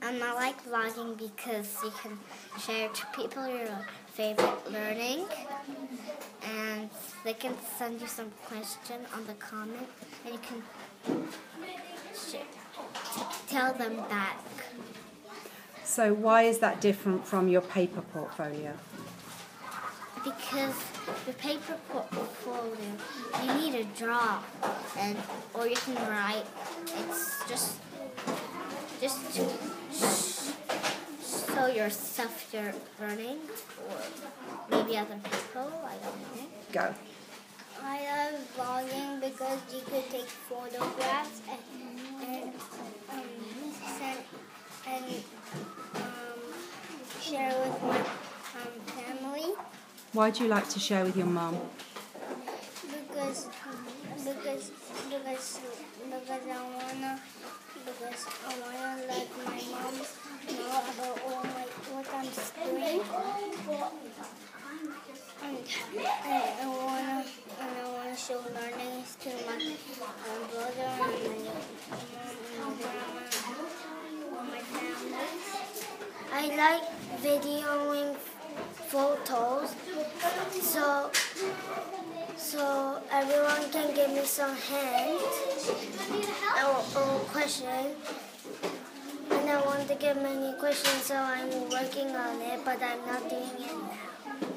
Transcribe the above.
Um, I like vlogging because you can share to people your favorite learning, and they can send you some question on the comment, and you can tell them back. So why is that different from your paper portfolio? Because the paper portfolio, you need to draw, and or you can write. It's just just to show yourself you're learning, or maybe other people. I don't know. Go. I love vlogging because you could take photographs and and um, send and um, share with my um, family Why do you like to share with your mum? because because because because I wanna because I wanna let my mom know about all my what I'm doing. And, and I wanna and I wanna show learning to my um, brother and my mom and grandma or my family. I like videoing photos. So so everyone can give me some or question. And I want to get many questions, so I'm working on it, but I'm not doing it now.